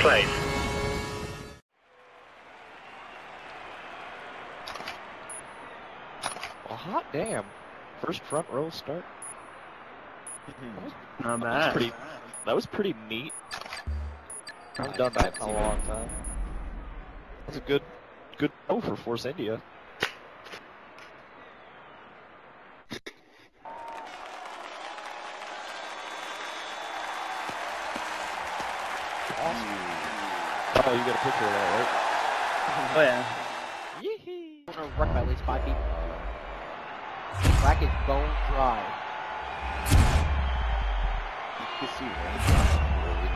place. Well, hot damn. First front row start. Hmm. Not That was bad. pretty. That was pretty neat. I haven't done that in a long time. That's a good, good go for Force India. Awesome. Oh, you got a picture of that, right? Oh yeah. Yee Corner wrecked by at least five feet. Track is bone dry. You can see raindrops rolling.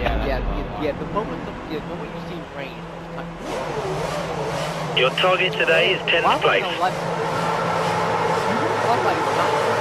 Yeah, yeah, yeah, yeah. The moment, the, yeah, the moment you see rain, it's not- Your target today is 10th place. the left- left light not- Great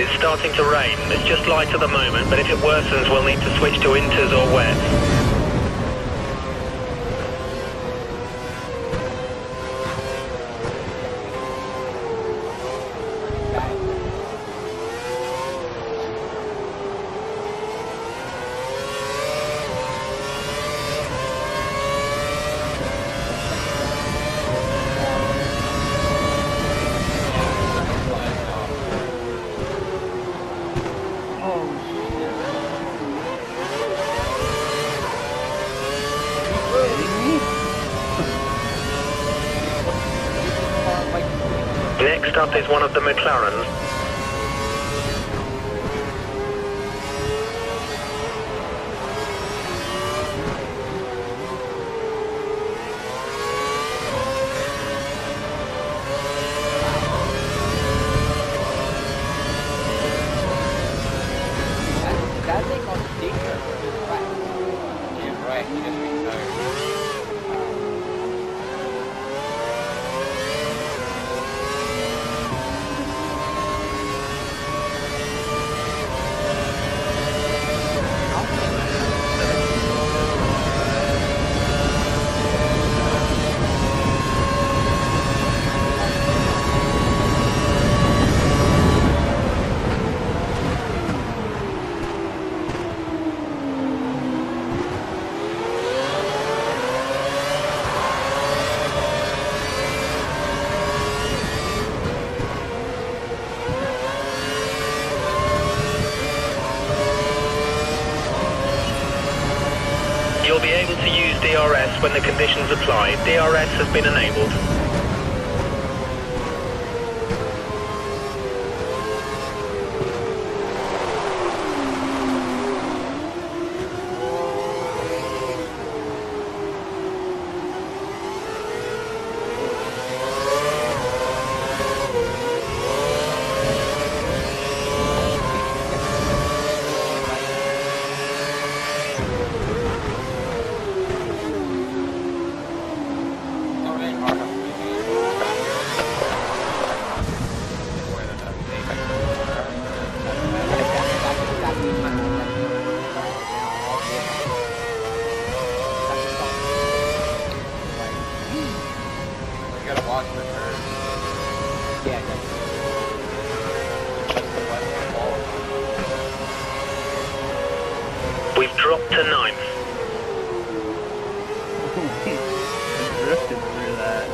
It's starting to rain. It's just light at the moment, but if it worsens, we'll need to switch to inters or wets. Next up is one of the when the conditions apply. DRS has been enabled. drop to ninth. I drifted through that.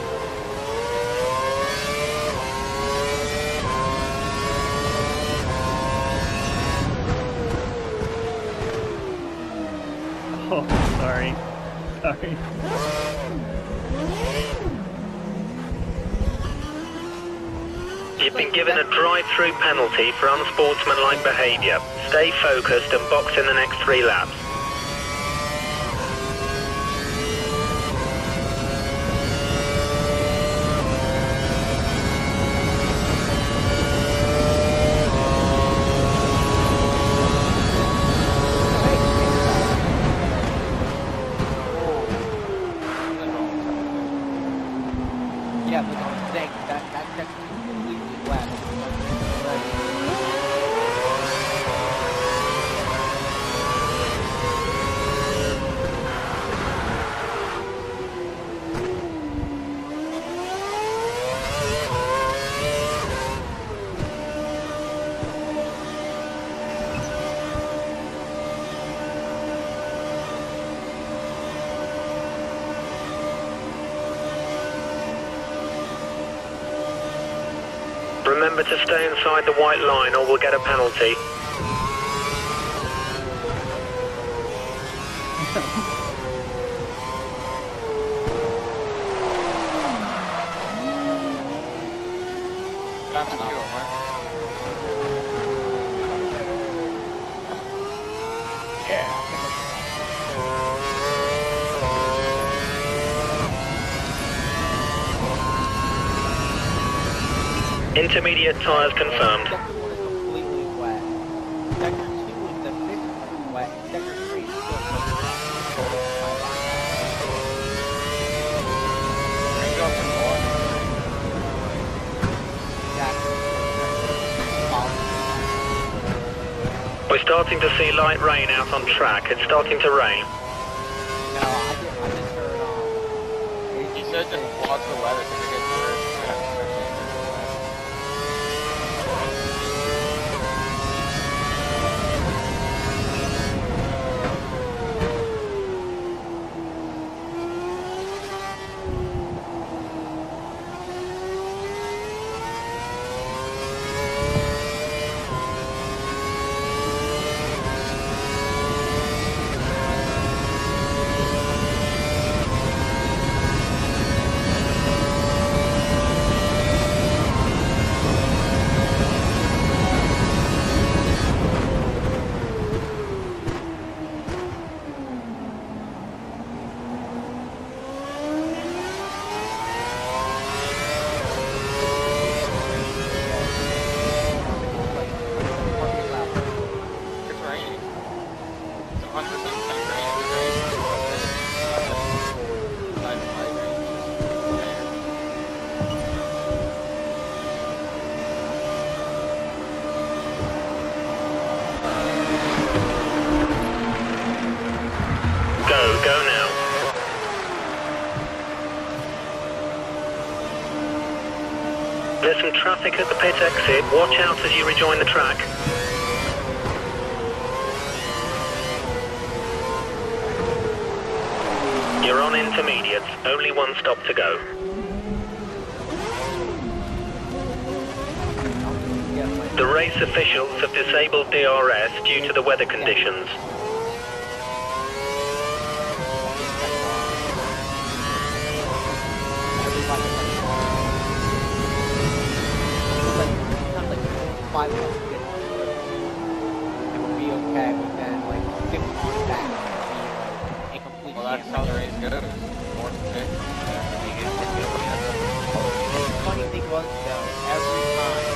Oh, sorry. Sorry. You've been given a drive-through penalty for unsportsmanlike behaviour. Stay focused and box in the next three laps. Yeah, but I'm saying that that that's completely wet. Right. Remember inside the white line or we'll get a penalty. Intermediate tyres confirmed. Sector one is completely wet. Sector two is the fifth wet. Sector three is still completely wet. Bring up some more. Exactly. We're starting to see light rain out on track. It's starting to rain. No, I just, I just heard, um... He said just watch the weather because due to the weather conditions. Five minutes to. It would be okay, but then like 50 minutes back, it would be like a complete Well, that's how the race goes. More to pick. The funny thing was though, every time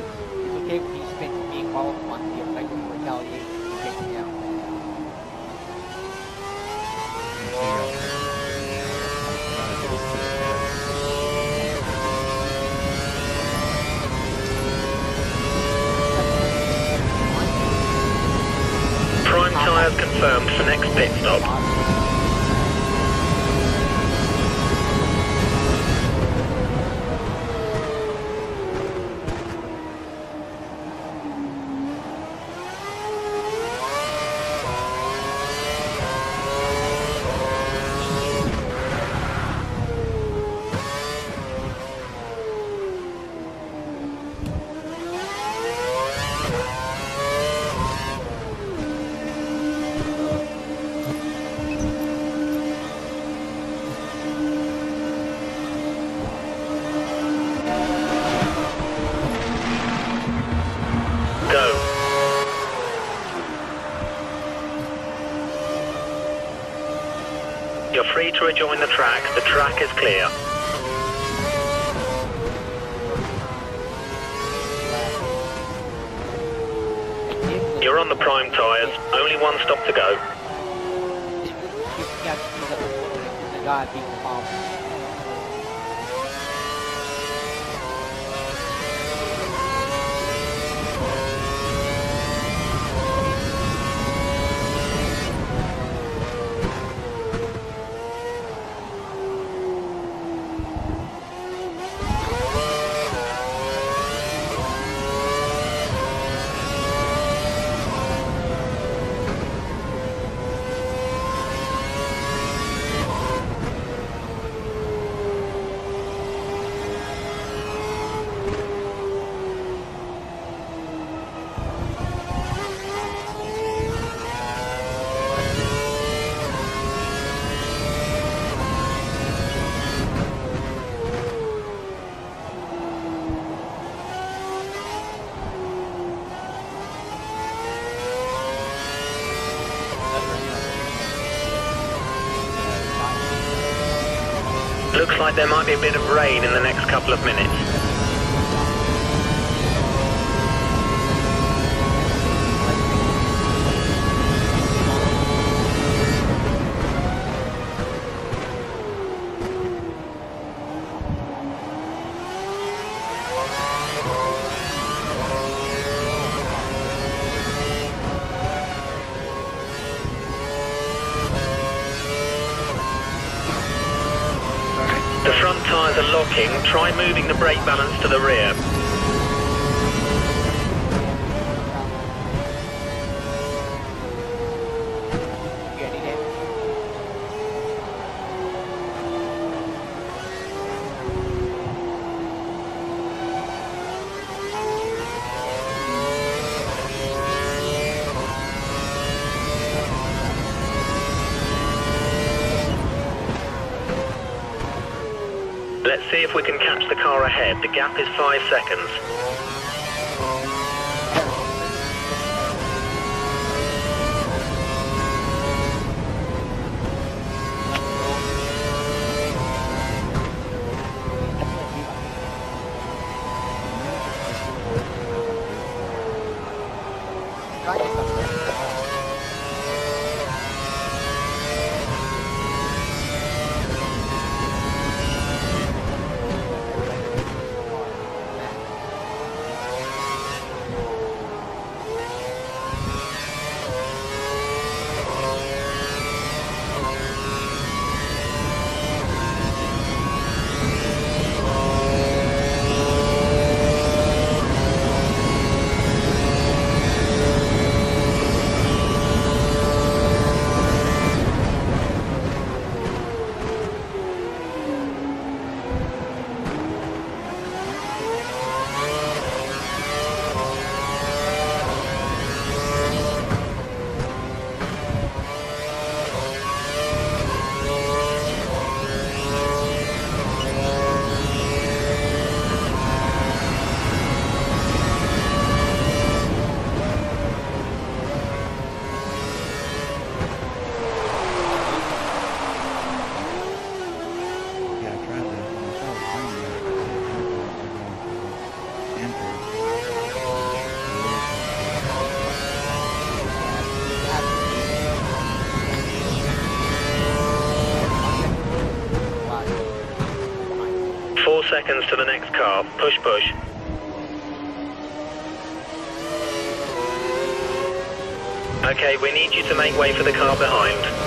confirmed for next pit stop. Rejoin the track. The track is clear. You're on the prime tyres. Only one stop to go. God, being involved. Looks like there might be a bit of rain in the next couple of minutes. Moving the brake balance to the rear. seconds to the next car. Push, push. Okay, we need you to make way for the car behind.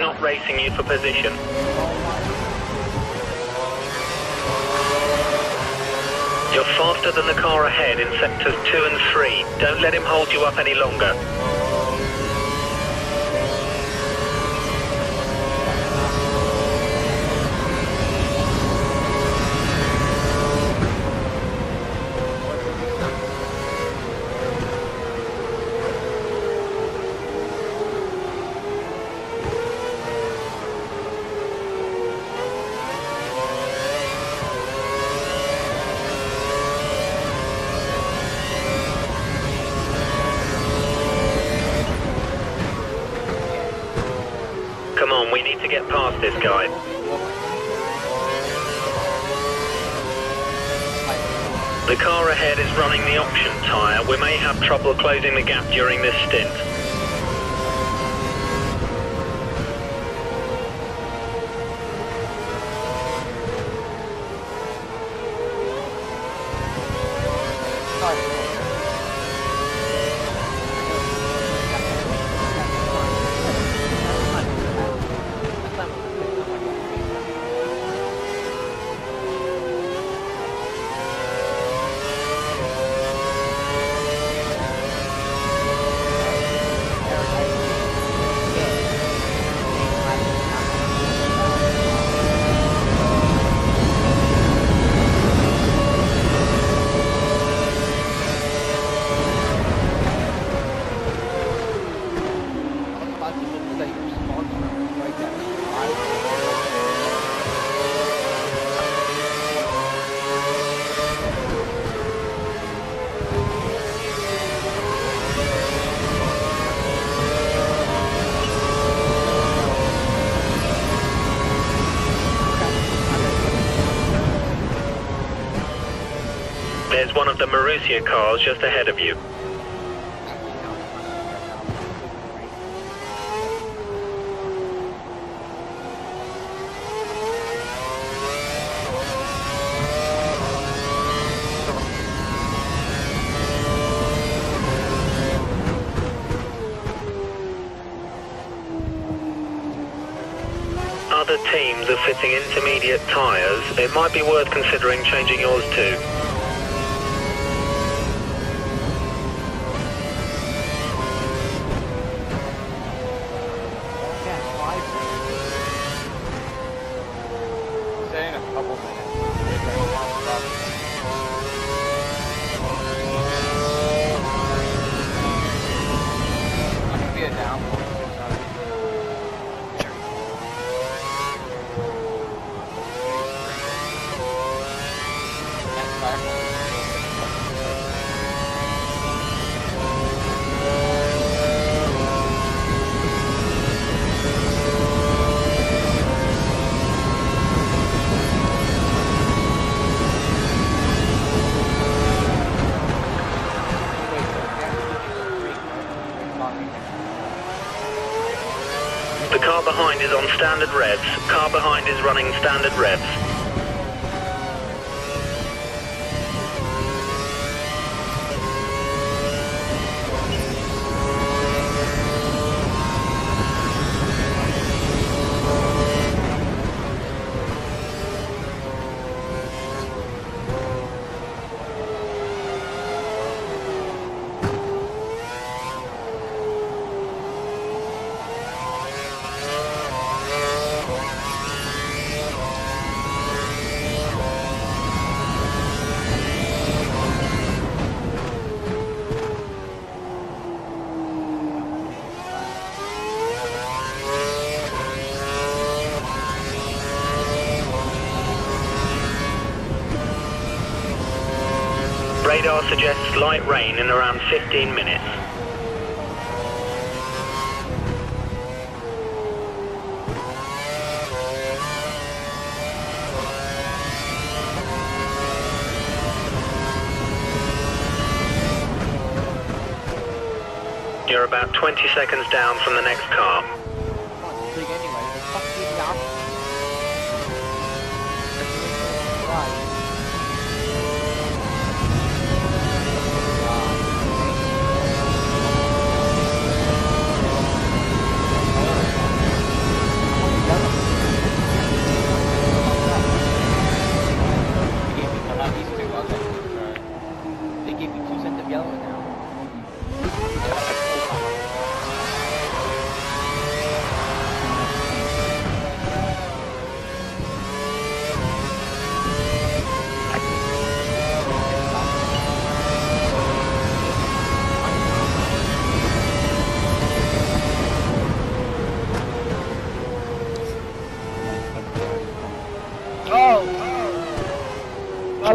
not racing you for position. You're faster than the car ahead in sectors 2 and 3. Don't let him hold you up any longer. is one of the Marussia cars just ahead of you. other teams are fitting intermediate tyres, it might be worth considering changing yours too. Standard revs. Car behind is running standard revs. 30 seconds down from the next car.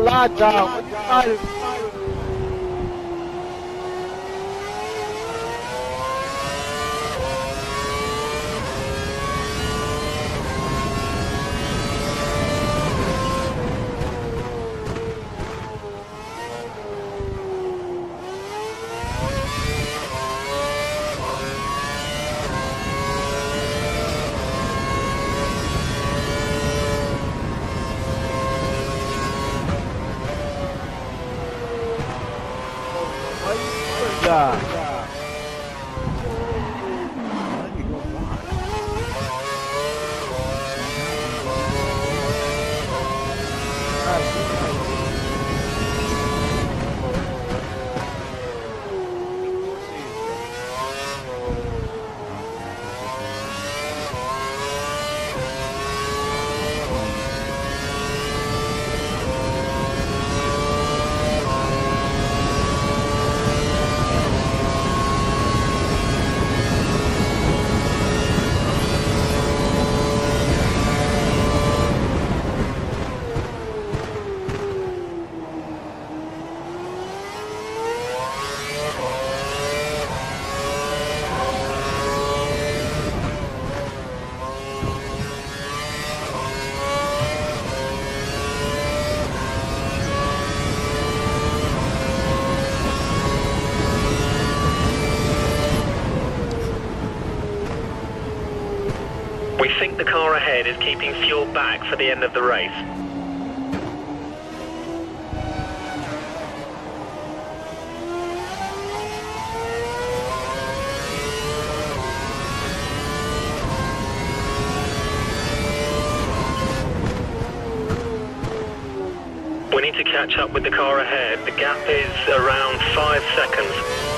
My The car ahead is keeping fuel back for the end of the race. We need to catch up with the car ahead. The gap is around five seconds.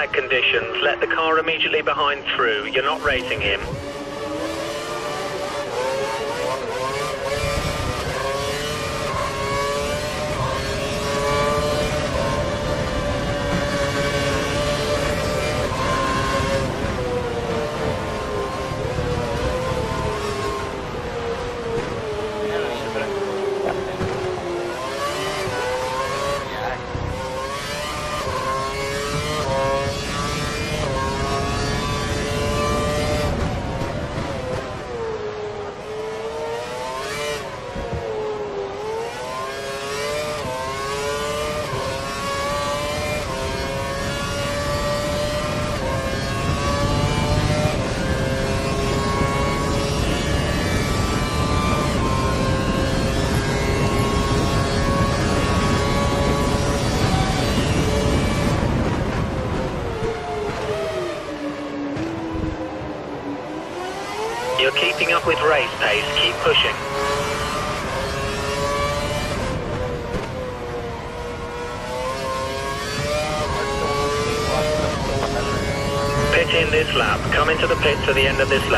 bad conditions. Let the car immediately behind through. You're not racing him. to the end of this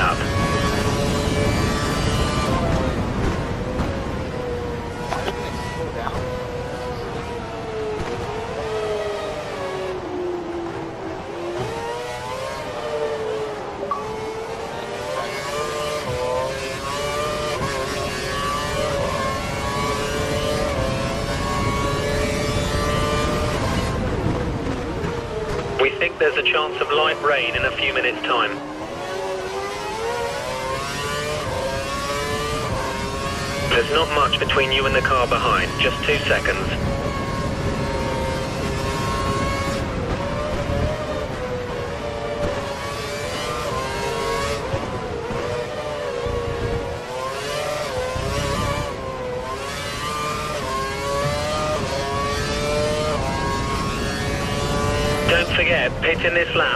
in Islam.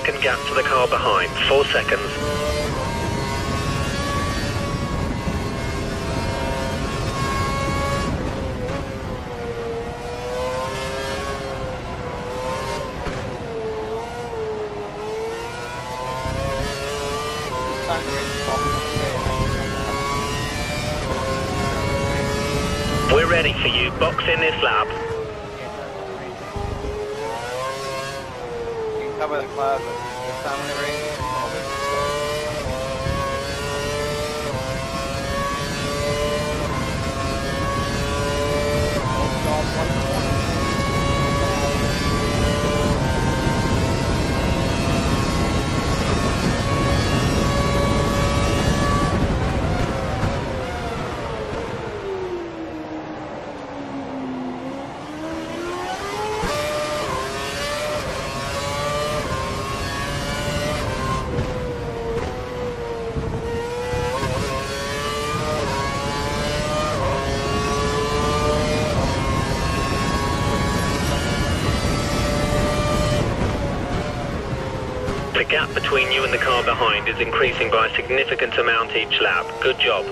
second gap to the car behind, four seconds. 5, but the family range is between you and the car behind is increasing by a significant amount each lap. Good job.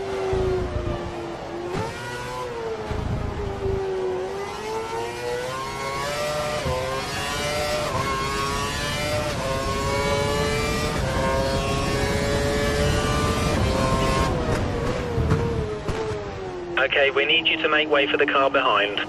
Okay, we need you to make way for the car behind.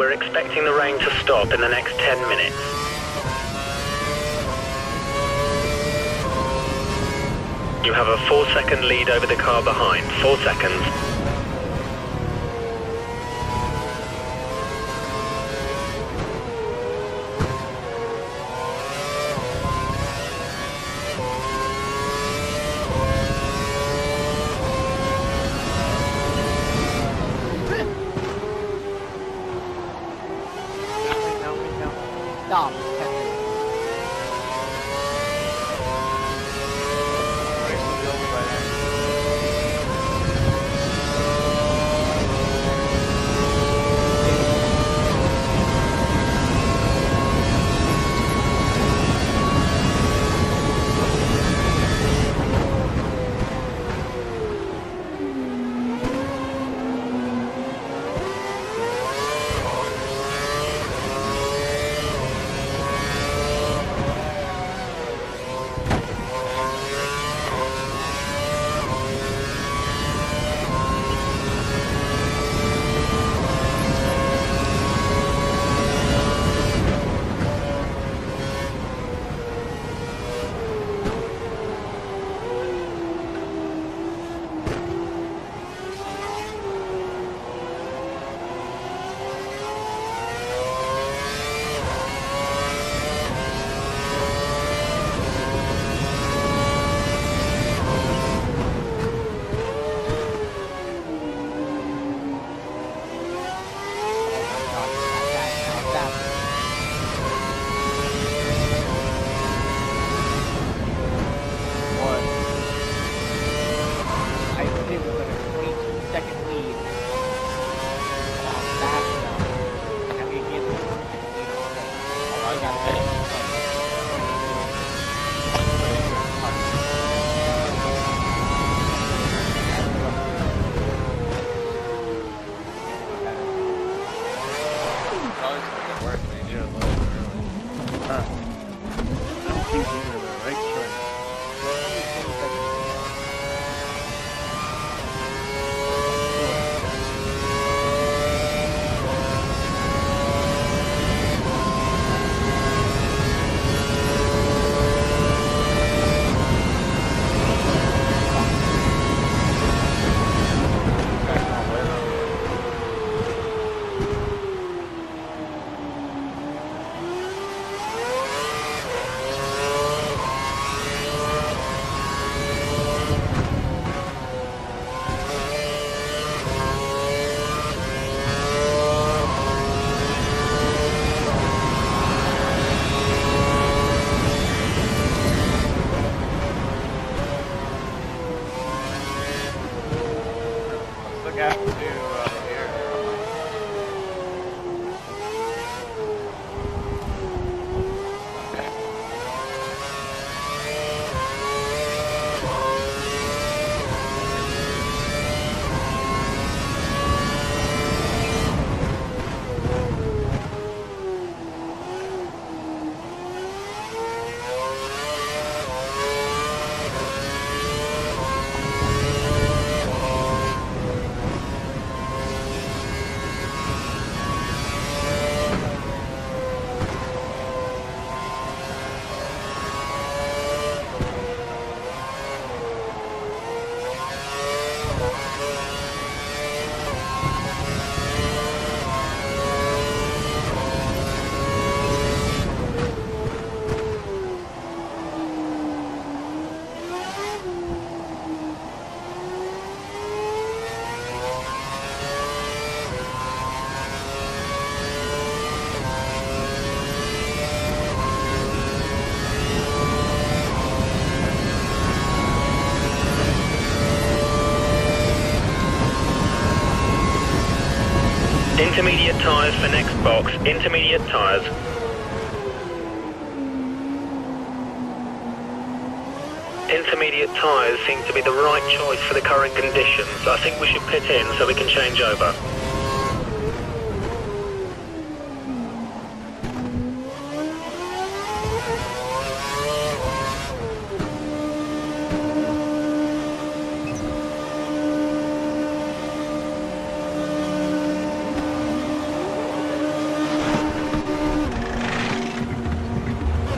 We're expecting the rain to stop in the next 10 minutes. You have a 4 second lead over the car behind. 4 seconds. Stop. For next box. Intermediate tyres. Intermediate tyres seem to be the right choice for the current conditions. I think we should pit in so we can change over.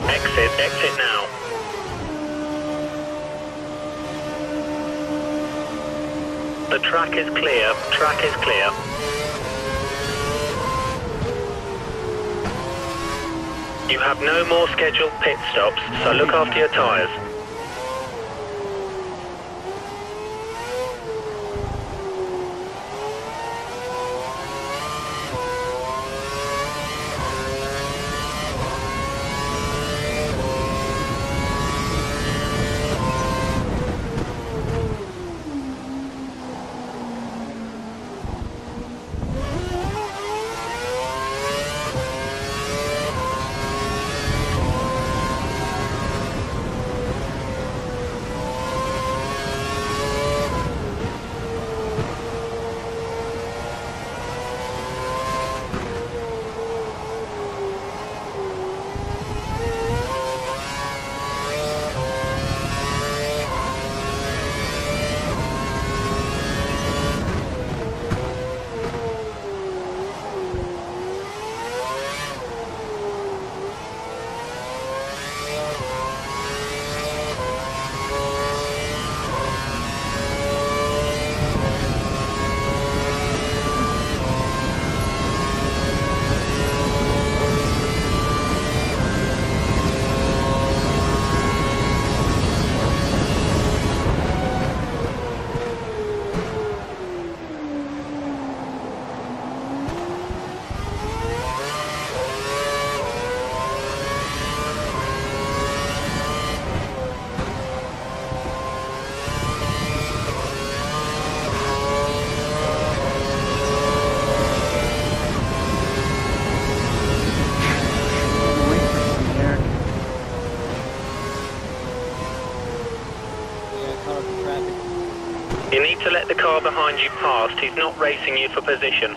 Exit, exit now. The track is clear, track is clear. You have no more scheduled pit stops, so look after your tyres. Yeah, caught up in traffic. You need to let the car behind you past. He's not racing you for position.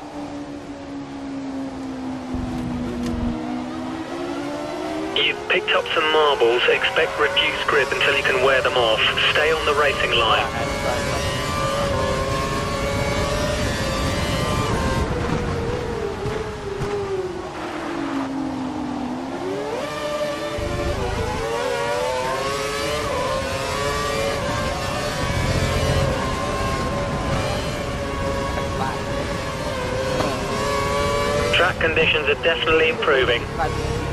You've picked up some marbles. Expect reduced grip until you can wear them off. Stay on the racing line. Are definitely improving.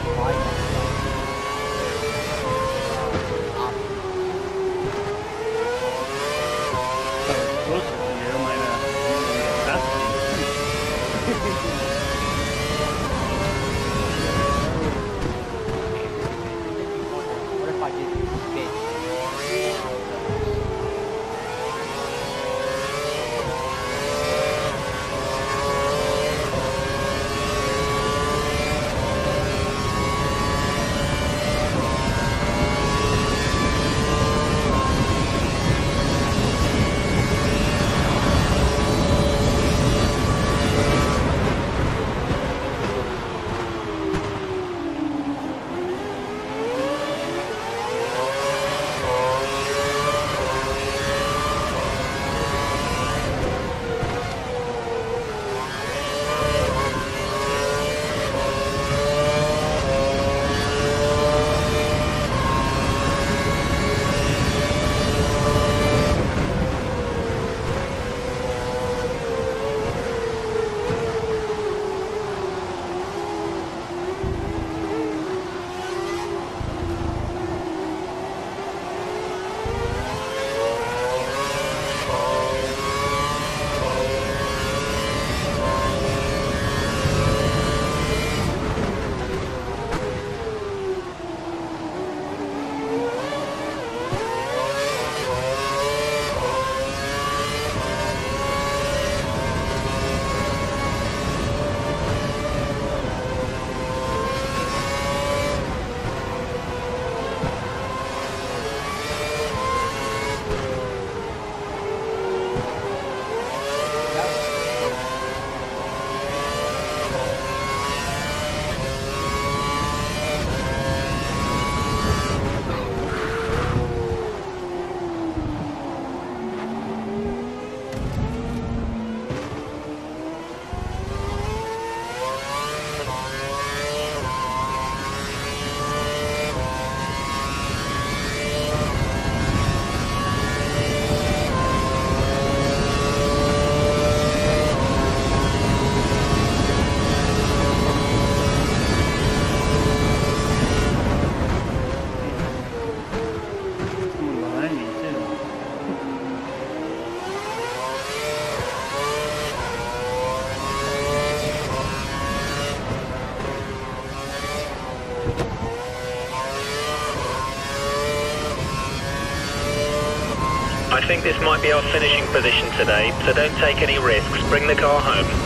Be our finishing position today, so don't take any risks. Bring the car home.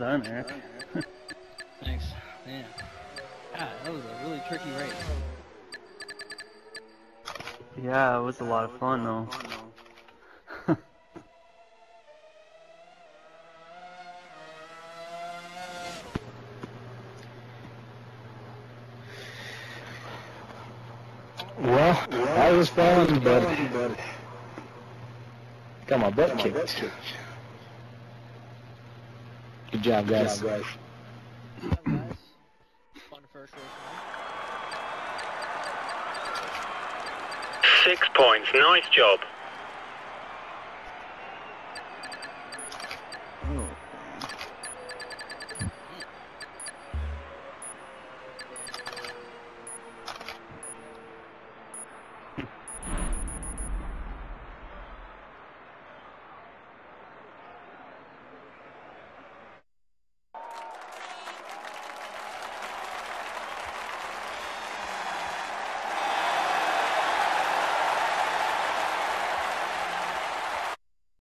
Done, Eric. Thanks. Man. God, that was a really tricky race. Yeah, it was a lot of fun though. Well, that was fun, but got my butt kicked. Good job, guys. Good job, guys. Fun first race. Six points. Nice job.